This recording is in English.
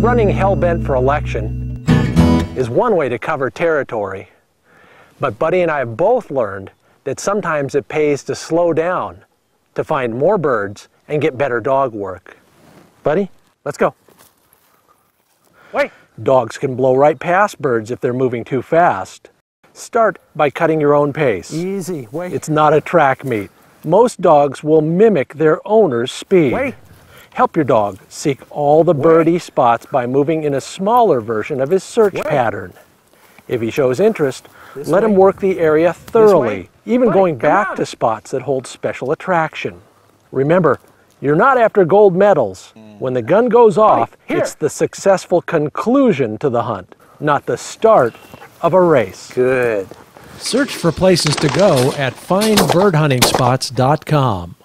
Running hell-bent for election is one way to cover territory. But Buddy and I have both learned that sometimes it pays to slow down to find more birds and get better dog work. Buddy, let's go. Wait. Dogs can blow right past birds if they're moving too fast. Start by cutting your own pace. Easy. Wait. It's not a track meet. Most dogs will mimic their owner's speed. Wait. Help your dog seek all the birdie spots by moving in a smaller version of his search Wait. pattern. If he shows interest, This let him work the area thoroughly, even Wait, going back on. to spots that hold special attraction. Remember, you're not after gold medals. When the gun goes off, here. it's the successful conclusion to the hunt, not the start of a race. Good. Search for places to go at findbirdhuntingspots.com.